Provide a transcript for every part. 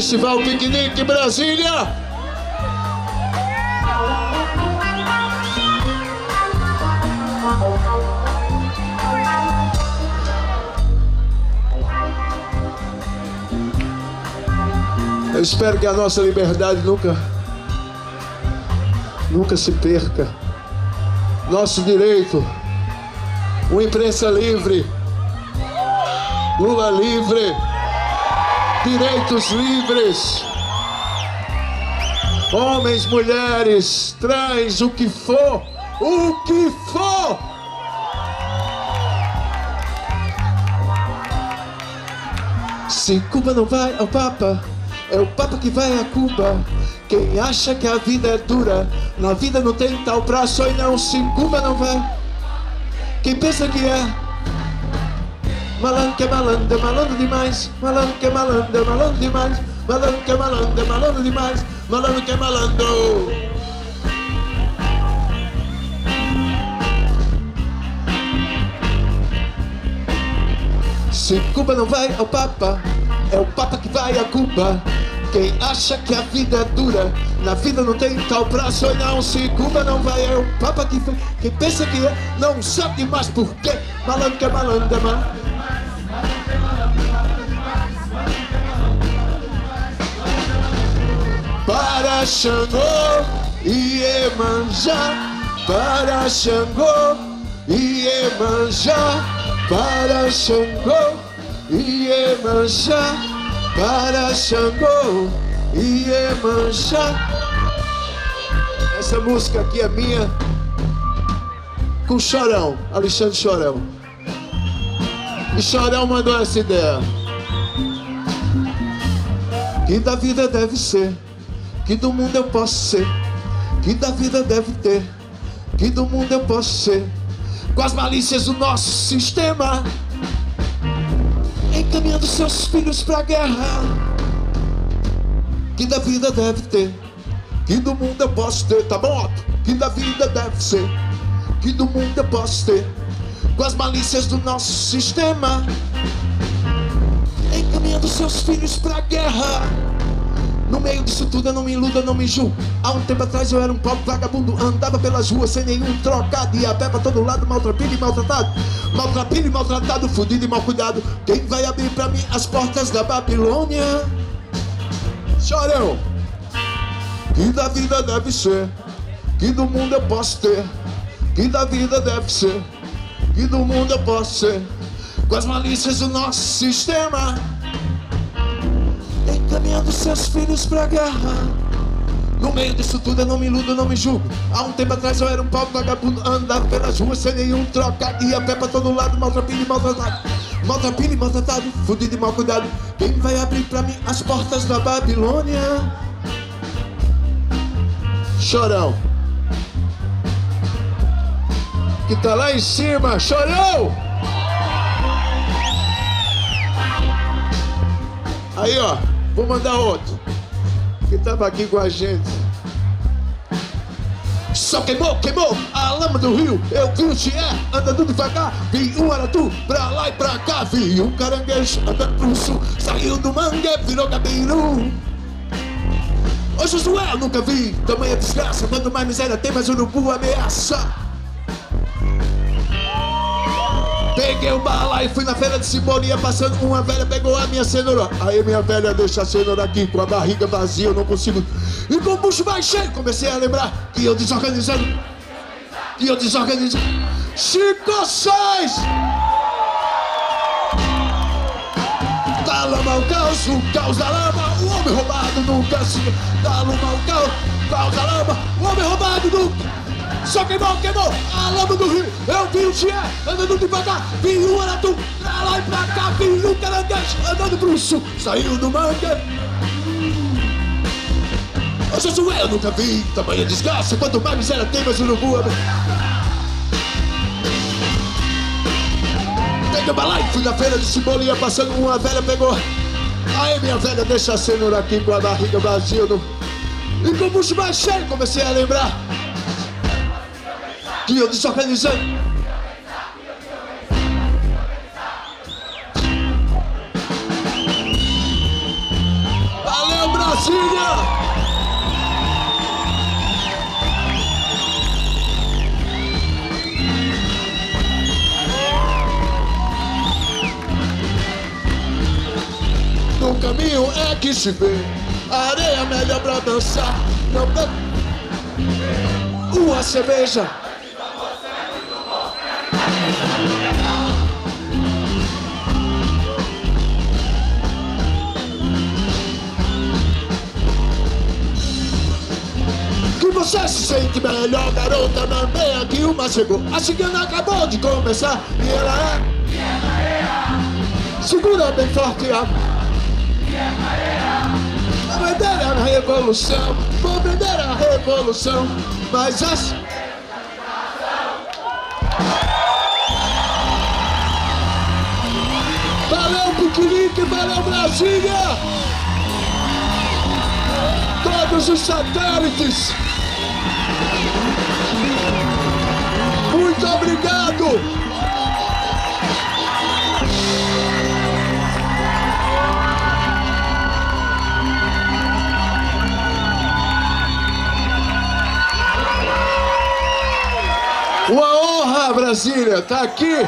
Festival Piquenique Brasília. Eu espero que a nossa liberdade nunca, nunca se perca. Nosso direito, uma imprensa livre, Lula livre, direitos livres. Homens, mulheres, traz o que for, o que for. Se Cuba não vai ao Papa, é o Papa que vai a Cuba. Quem acha que a vida é dura, na vida não tem tal prazo e não se Cuba não vai. Quem pensa que é malandro que é malandro, é malandro demais. Malandro que é malandro, é malandro demais. Malandro que é malandro, é malandro demais. Malandro que é malandro. Se Cuba não vai ao Papa, é o Papa que vai a Cuba. Quem acha que a vida é dura, na vida não tem tal prazo, ou não. Se Cuba não vai, é o Papa que. Quem pensa que é, não sabe mais por quê. Malandro que é malandro, é malandro. Para Xangô e Emanjá, para Xangô e Emanjá, para Xangô e Emanjá, para Xangô e Emanjá. Essa música aqui é minha com Chorão, Alexandre Chorão. E Chorão mandou essa ideia. Que da vida deve ser, que do mundo eu posso ser, que da vida deve ter, que do mundo eu posso ser, com as malícias do nosso sistema, encaminhando seus filhos pra guerra. Que da vida deve ter, que do mundo eu posso ter, tá bom? Que da vida deve ser, que do mundo eu posso ter, com as malícias do nosso sistema encaminhando seus filhos pra guerra. No meio disso tudo eu não me iludo, eu não me julgo. Há um tempo atrás eu era um pobre vagabundo, andava pelas ruas sem nenhum trocado, ia a pé pra todo lado, maltrapilho e maltratado. Maltrapilho e maltratado, fudido e mal cuidado. Quem vai abrir pra mim as portas da Babilônia? Chorão! Que da vida deve ser, que do mundo eu posso ter, que da vida deve ser, que do mundo eu posso ser, com as malícias do nosso sistema, encaminhando seus filhos pra guerra. No meio disso tudo eu não me iludo, não me julgo. Há um tempo atrás eu era um pobre vagabundo, andava pelas ruas sem nenhum troca, ia pé pra todo lado, maltrapilho e maltratado. Maltrapilho e maltratado, fudido e mal cuidado. Quem vai abrir pra mim as portas da Babilônia? Chorão. Que tá lá em cima, chorão! Aí ó, vou mandar outro. Que tava aqui com a gente. Só queimou, queimou a lama do rio. Eu Tié andando devagar. Vi um aratu pra lá e pra cá. Vi um caranguejo andando pro sul. Saiu do mangue, virou gabiru. Ô Josué, eu nunca vi tamanha desgraça. Quanto mais miséria tem, mais urubu ameaça. Peguei o bala e fui na feira de Simbonia Passando. Uma velha, pegou a minha cenoura. Aí minha velha deixa a cenoura aqui Com a barriga vazia, eu não consigo. E com o bucho mais cheio, comecei a lembrar Que eu desorganizando Que eu desorganizando Chico Sainz! Da lama ao caos, o caos da lama O homem roubado nunca se Da lama ao caos, caos da lama O homem roubado nunca só queimou, queimou a lama do rio. Eu vi o Tié andando devagar, vi o Aratu pra lá e pra cá, vi o caranguejo andando pro sul, saiu do mangue. Ô Josué, eu nunca vi tamanha desgraça. Quanto mais miséria tem, mais urubu é. Peguei uma lá e fui na feira de Cebolinha, passando uma velha, pegou. Aí minha velha deixa a cenoura aqui com a barriga vazia. No... E com o bucho mais cheio, comecei a lembrar que eu desorganizei. Valeu! Brasília! No caminho é que se vê areia melhor pra dançar. Não dá uma cerveja. Você se sente melhor, garota, mandei aqui uma chegou. A cigana acabou de começar e ela é. Segura bem forte a. A bandeira é a revolução, vou vender a revolução, mas as. Valeu, Piquenique, valeu, Brasília! Todos os satélites! Muito obrigado! Uma honra, Brasília, tá aqui.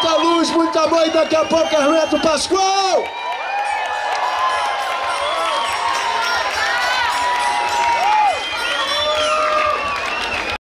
Muita luz, muita mãe, daqui a pouco é Pascoal!